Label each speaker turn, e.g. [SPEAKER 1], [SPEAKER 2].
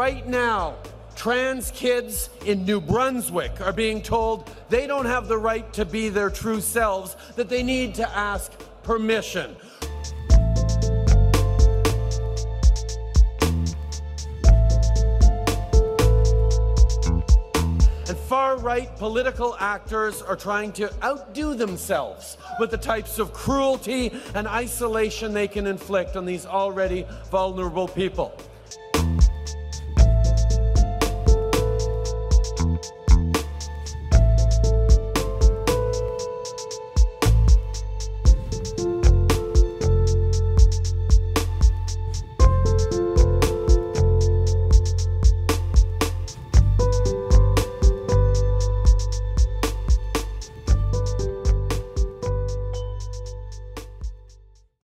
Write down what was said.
[SPEAKER 1] Right now, trans kids in New Brunswick are being told they don't have the right to be their true selves, that they need to ask permission. And far right political actors are trying to outdo themselves with the types of cruelty and isolation they can inflict on these already vulnerable people.